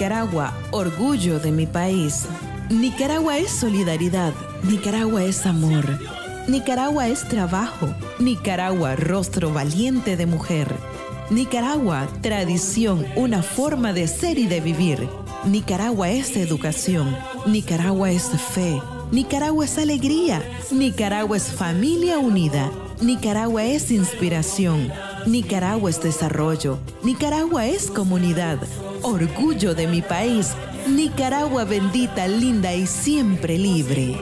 Nicaragua, orgullo de mi país. Nicaragua es solidaridad. Nicaragua es amor. Nicaragua es trabajo. Nicaragua, rostro valiente de mujer. Nicaragua, tradición, una forma de ser y de vivir. Nicaragua es educación. Nicaragua es fe. Nicaragua es alegría. Nicaragua es familia unida. Nicaragua es inspiración. Nicaragua es desarrollo. Nicaragua es comunidad. Orgullo de mi país. Nicaragua bendita, linda y siempre libre.